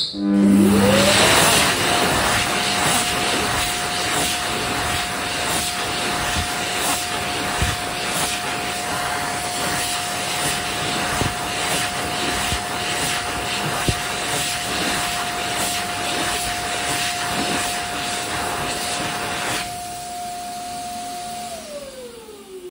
Mm-hmm.